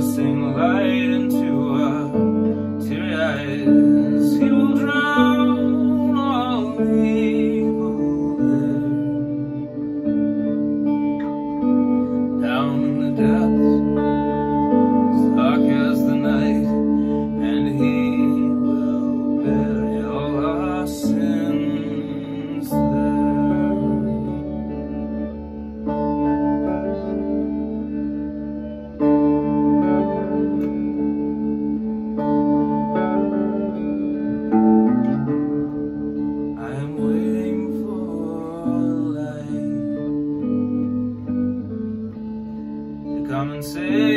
casting light to